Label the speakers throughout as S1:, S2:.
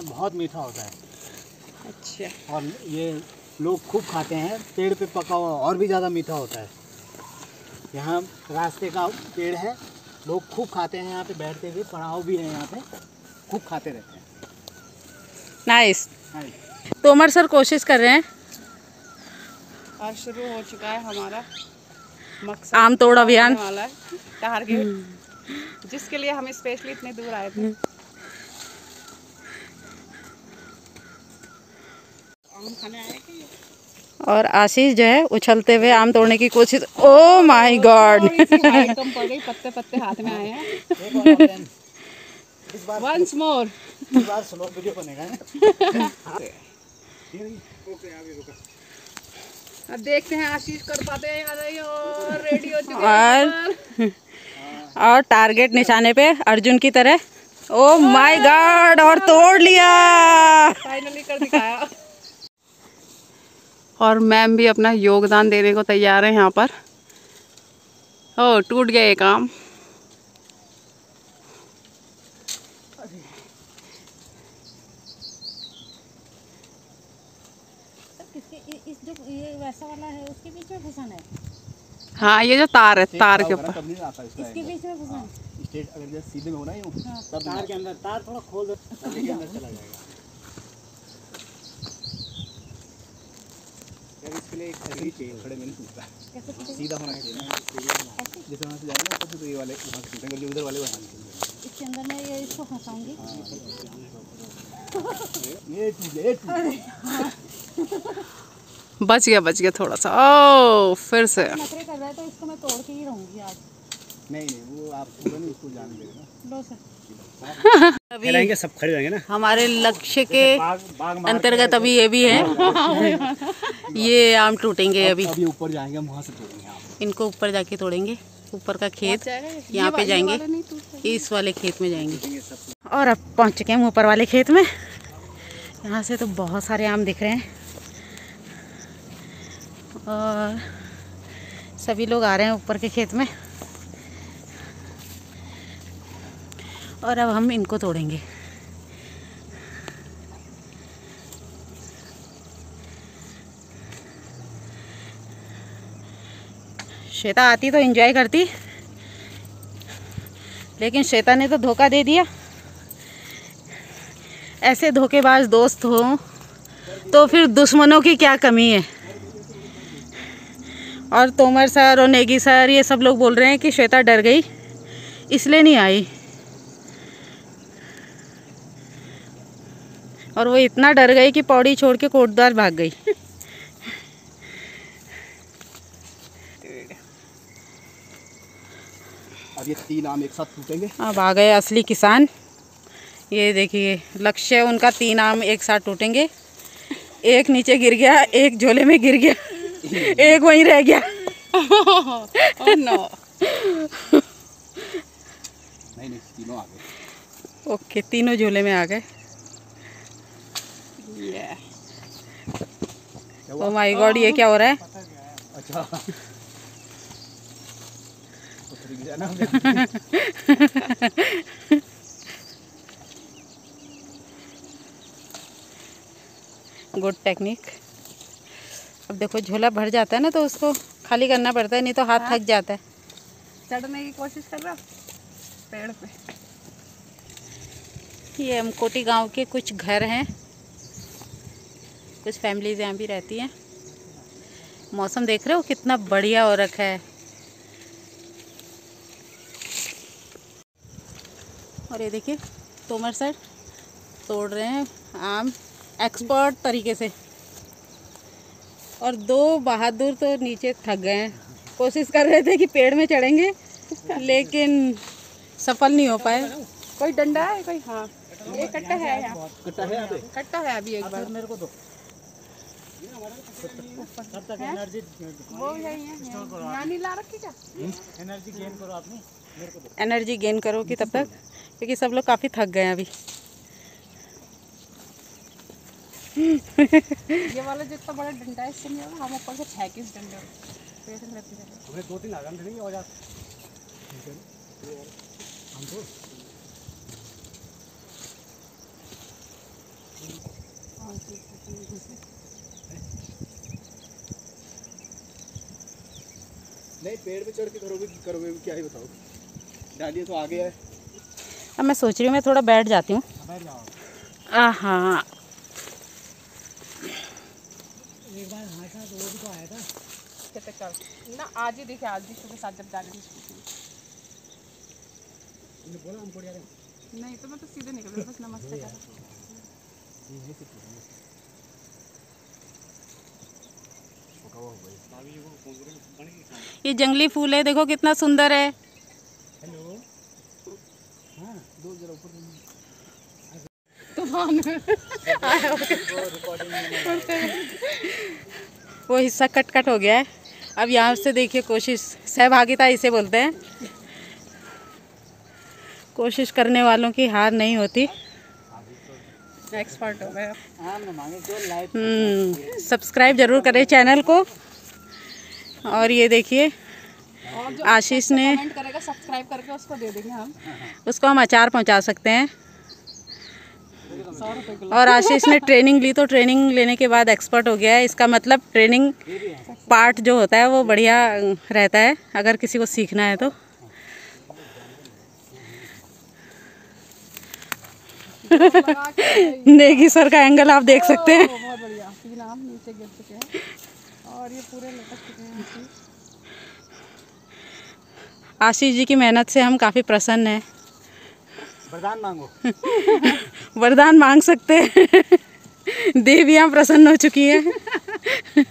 S1: हैं बहुत मीठा होता है।
S2: अच्छा।
S1: और ये लोग खूब खाते हैं पेड़ पे पका हुआ और भी ज़्यादा मीठा होता है। यहाँ रास्ते का पेड़ है लोग खूब खाते हैं यहाँ पे बैठते हुए पड़ाव भी है यहाँ पे खूब खाते रहते हैं।
S2: नाइस
S1: हाँ जी।
S2: तोमर सर कोशिश कर रहे हैं।
S3: और शुरू हो चुका है हमारा मकसद।
S2: आम तोड़ अभियान।
S3: वाला है टारगेट जिसके लिए हम स्पेशली इतने दूर आए थे आम खाने आए थे ये?
S2: और आशीष जो है उछलते हुए आम तोड़ने की कोशिश ओ माय गॉड
S3: पत्ते पत्ते हाथ में आए हैं। वंस मोर
S1: इस बार स्लो वीडियो बनेगा
S3: अब देखते हैं आशीष कर पाते हैं या नहीं और रेडी हो चुके
S2: और और टारगेट निशाने पे अर्जुन की तरह। ओ माय गॉड और तोड़ लिया!
S3: फाइनली कर दिखाया। और मैम भी अपना योगदान देने को तैयार है यहाँ पर। ओ टूट गया ये काम।
S2: इस जो ये वैसा वाला है उसके बीच में फंसाना है?
S3: हाँ ये जो तार है तार के ऊपर।
S1: इसका
S2: बीच में फंसाना
S1: स्टेट अगर सीधे में हो ना यूँ तब तार के अंदर तार थोड़ा खोल दो तभी के अंदर चला जाएगा यार इसके लिए एक सही चाहिए खड़े में नहीं टूटता सीधा होना चाहिए ना। जैसे वहाँ से जाएगा तो ये वाले वहाँ से टूटेंगे जो उधर वाले वहाँ
S2: इसके अंदर मैं ये इसको फंसाऊँगी।
S1: ये टूट ये टूट
S3: बच गया बच गया थोड़ा सा। ओ फिर से।
S2: नखरे कर रहा है तो इसको मैं तोड़ के ही रहूँगी आज।
S1: नहीं नहीं वो आप पूरा नहीं उसको जाने देगा ना
S2: लो सर।
S1: रहेंगे सब खड़े रहेंगे ना?
S2: हमारे लक्ष्य के अंतर्गत अभी ये भी है। ये आम टूटेंगे अभी।
S1: अभी ऊपर जाएँगे वहाँ से तोड़ेंगे
S2: इनको ऊपर जाके तोड़ेंगे। ऊपर का खेत यहाँ पे जाएँगे। इस वाले खेत में जाएँगे। और अब पहुँच चुके हैं ऊपर वाले खेत में। यहाँ से तो बहुत सारे आम दिख रहे हैं। और सभी लोग आ रहे हैं ऊपर के खेत में। और अब हम इनको तोड़ेंगे। श्वेता आती तो एंजॉय करती, लेकिन श्वेता ने तो धोखा दे दिया। ऐसे धोखेबाज दोस्त हो तो फिर दुश्मनों की क्या कमी है? और तोमर सर और नेगी सर, ये सब लोग बोल रहे हैं कि श्वेता डर गई, इसलिए नहीं आई। और वो इतना डर गई कि पौड़ी छोड़ के कोटद्वार भाग गई।
S1: अब ये तीन आम एक साथ टूटेंगे
S2: अब आ गए असली किसान। ये देखिए लक्ष्य उनका तीन आम एक साथ टूटेंगे। एक नीचे गिर गया एक झोले में गिर गया एक वहीं रह गया।
S3: Oh no.
S1: नहीं नहीं तीनों आ गए।
S2: ओके तीनों झोले में आ गए। ओ माय गॉड ये क्या हो रहा है?
S1: अच्छा
S2: गुड टेक्निक अब देखो झोला भर जाता है ना तो उसको खाली करना पड़ता है नहीं तो हाथ थक जाता है।
S3: चढ़ने की कोशिश कर रहा पेड़ पे।
S2: ये अमकोटी गाँव के कुछ घर हैं। कुछ फैमिलीज़ यहाँ भी रहती हैं। मौसम देख रहे हो कितना बढ़िया हो रखा है। और ये देखिए तोमर सर तोड़ रहे हैं आम एक्सपर्ट तरीके से। और दो बहादुर तो नीचे थक गए हैं। कोशिश कर रहे थे कि पेड़ में चढ़ेंगे लेकिन सफल नहीं हो पाए।
S3: कोई डंडा है कोई? हाँ। ये कट्टा है यहाँ।
S1: कट्टा है
S3: कट्टा है अभी एक बार।
S1: मेरे को दो। तब तक एनर्जी
S3: वो यही है ला रखी क्या
S1: एनर्जी गेन करो आपने मेरे को
S2: एनर्जी गेन करोगी तब तक? क्योंकि सब लोग काफ़ी थक गए अभी।
S3: ये वाला जितना बड़ा डंडा है इससे नहीं होगा हम ऊपर से फेंक इस डंडे को है।
S1: हमें दो तीन आगम देंगे और आप हम तो नहीं पेड़ पे चढ़ के करोगे करोगे क्या ही बताओ। डालिए तो आगे है।
S2: अब मैं सोच रही हूँ मैं थोड़ा बैठ जाती हूँ। हाँ।
S1: एक बार हमारे साथ वो भी तो आया था।
S3: ना आज ही देखे आज भी सुबह सात जब की स्कूटी
S1: बोला हम
S3: नहीं तो मैं तो सीधे निकल बस नमस्ते करा। ये जंगली फूल है देखो कितना सुंदर है।
S1: हाँ ऊपर
S2: वो हिस्सा कट कट हो गया है। अब यहाँ से देखिए कोशिश सहभागिता इसे बोलते हैं। कोशिश करने वालों की हार नहीं होती।
S3: एक्सपर्ट हो गए
S1: लाइट
S2: हम्म, सब्सक्राइब ज़रूर करें चैनल को। और ये देखिए आशीष ने
S3: करेगा सब्सक्राइब करके उसको दे देंगे हम।
S2: उसको हम अचार पहुँचा सकते हैं। और आशीष ने ट्रेनिंग ली तो ट्रेनिंग लेने के बाद एक्सपर्ट हो गया है। इसका मतलब ट्रेनिंग पार्ट जो होता है वो बढ़िया रहता है अगर किसी को सीखना है तो
S3: लगा के
S2: नेगी सर का एंगल आप देख सकते हैं।
S3: बहुत बढ़िया। तीन आम नीचे गिर चुके हैं। और ये पूरे लटक चुके हैं
S2: आशीष जी की मेहनत से हम काफ़ी प्रसन्न हैं।
S1: वरदान मांगो।
S2: वरदान मांग सकते हैं। देवियाँ प्रसन्न हो चुकी हैं।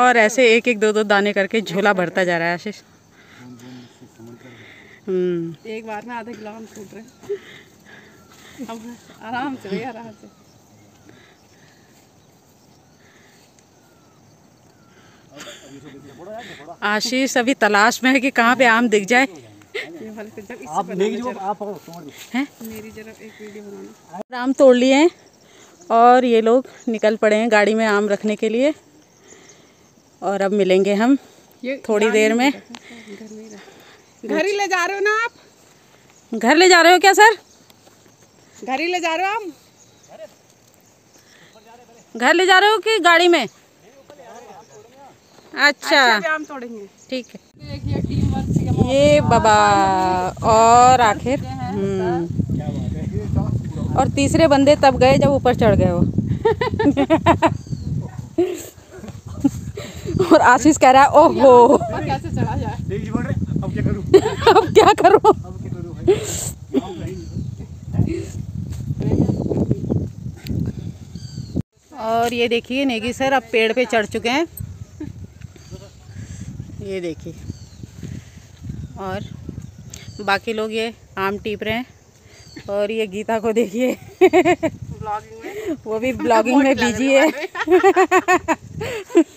S2: और ऐसे एक एक दो दो दाने करके झोला भरता जा रहा है आशीष।
S3: एक बार में आधे किलो आम छूट रहे अब आराम से भैया आराम से।
S2: आशीष अभी तलाश में है कि कहाँ पे आम दिख जाए।
S1: आप जो आप तोड़
S2: हैं?
S3: मेरी जरा एक वीडियो बनाना।
S2: आम तोड़ लिए हैं और ये लोग निकल पड़े हैं गाड़ी में आम रखने के लिए। और अब मिलेंगे हम थोड़ी देर में
S3: घर ही ले जा रहे हो ना आप?
S2: घर ले जा रहे हो क्या सर?
S3: घर ही ले जा रहे हो आम
S2: घर ले जा रहे हो कि गाड़ी में? अच्छा।
S3: तोड़ेंगे।
S2: ठीक है। ये बाबा और आखिर? हम्म। और तीसरे बंदे तब गए जब ऊपर चढ़ गए वो। और आशीष कह रहा है ओहो
S3: ऊपर कैसे चढ़ा जाए
S1: नेगी बोल रहे अब क्या करूँ
S2: अब क्या करूँ? और ये देखिए नेगी सर अब पेड़ पे चढ़ चुके हैं। ये देखिए। और बाकी लोग ये आम टीप रहे हैं। और ये गीता को देखिए। वो भी ब्लॉगिंग में बिज़ी है।